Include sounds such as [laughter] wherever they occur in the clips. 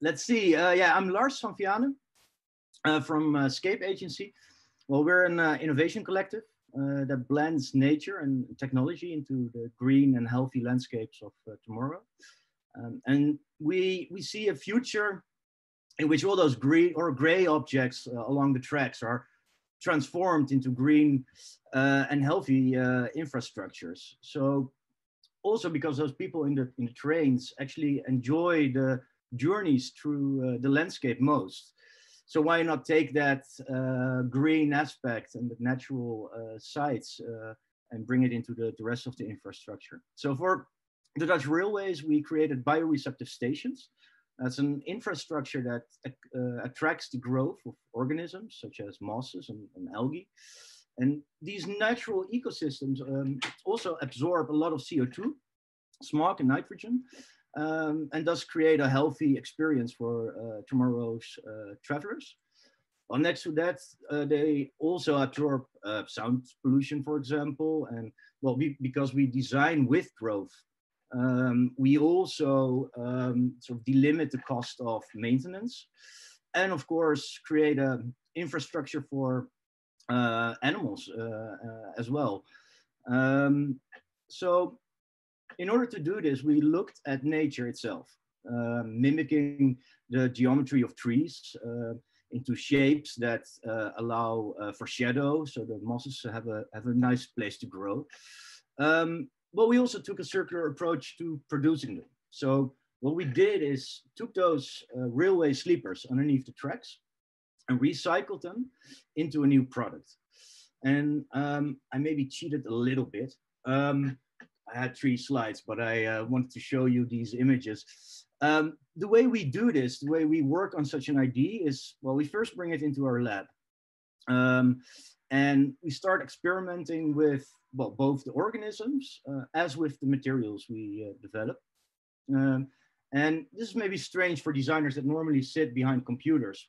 let's see. Uh, yeah, I'm Lars van Vianen uh, from uh, Scape Agency. Well, we're an uh, innovation collective uh, that blends nature and technology into the green and healthy landscapes of uh, tomorrow. Um, and we, we see a future in which all those green or gray objects along the tracks are transformed into green and healthy infrastructures. So also because those people in the in the trains actually enjoy the journeys through uh, the landscape most. So why not take that uh, green aspect and the natural uh, sites and bring it into the, the rest of the infrastructure? So for the Dutch railways, we created bioreceptive stations. That's an infrastructure that uh, attracts the growth of organisms such as mosses and, and algae. And these natural ecosystems um, also absorb a lot of CO2, smog and nitrogen, um, and thus create a healthy experience for uh, tomorrow's uh, travelers. Well, next to that, uh, they also absorb uh, sound pollution, for example, and well, we, because we design with growth, um, we also um, sort of delimit the cost of maintenance, and of course create an infrastructure for uh, animals uh, as well. Um, so in order to do this, we looked at nature itself, uh, mimicking the geometry of trees uh, into shapes that uh, allow uh, for shadow, so the mosses have a, have a nice place to grow. Um, but we also took a circular approach to producing them. So what we did is took those uh, railway sleepers underneath the tracks and recycled them into a new product. And um, I maybe cheated a little bit. Um, I had three slides, but I uh, wanted to show you these images. Um, the way we do this, the way we work on such an idea is, well, we first bring it into our lab. Um, and we start experimenting with, well, both the organisms uh, as with the materials we uh, develop. Um, and this is maybe strange for designers that normally sit behind computers.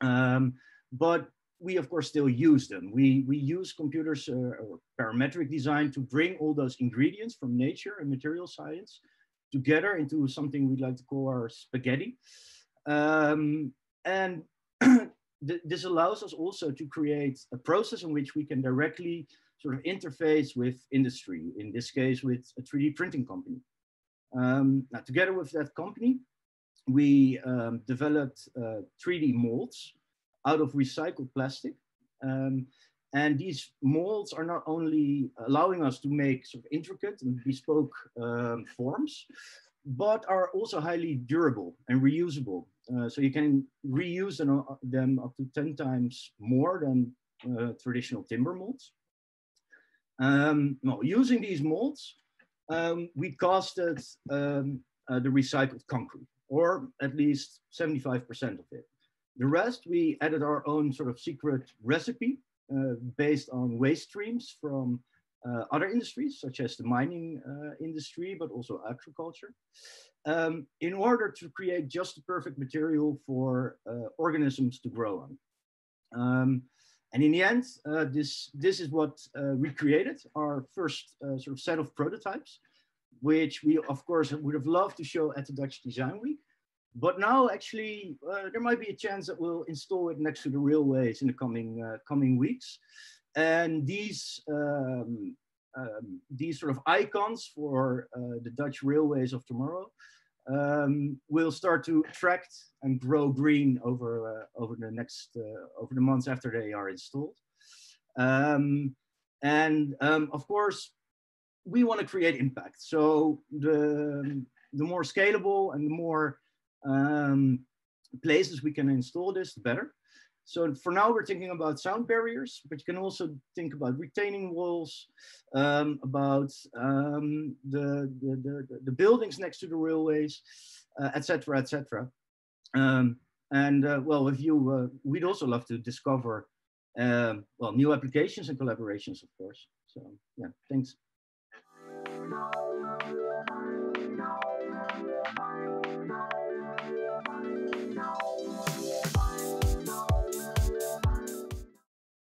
Um, but we of course still use them. We, we use computers uh, or parametric design to bring all those ingredients from nature and material science together into something we'd like to call our spaghetti. Um, and [clears throat] th this allows us also to create a process in which we can directly sort of interface with industry, in this case with a 3D printing company. Um, now, together with that company, we um, developed uh, 3D molds out of recycled plastic. Um, and these molds are not only allowing us to make sort of intricate and bespoke um, forms, but are also highly durable and reusable. Uh, so you can reuse them, uh, them, up to 10 times more than uh, traditional timber molds. Um, no, using these molds, um, we casted um, uh, the recycled concrete, or at least 75% of it. The rest, we added our own sort of secret recipe uh, based on waste streams from uh, other industries, such as the mining uh, industry, but also agriculture, um, in order to create just the perfect material for uh, organisms to grow on. Um, and in the end, uh, this, this is what uh, we created, our first sort of set of prototypes, which we, of course, would have loved to show at the Dutch Design Week. But now, actually, uh, there might be a chance that we'll install it next to the railways in the coming uh, coming weeks. And these um, um, these sort of icons for uh, the Dutch railways of tomorrow um, will start to attract and grow green over uh, over the next uh, over the months after they are installed. Um, and um, of course, we want to create impact. So the the more scalable and the more um, places we can install this, the better. So for now, we're thinking about sound barriers, but you can also think about retaining walls, um, about um, the, the, the, the, buildings next to the railways, etc., uh, etc. Et um, and uh, well, with you, uh, we'd also love to discover um, well new applications and collaborations, of course. So yeah, thanks.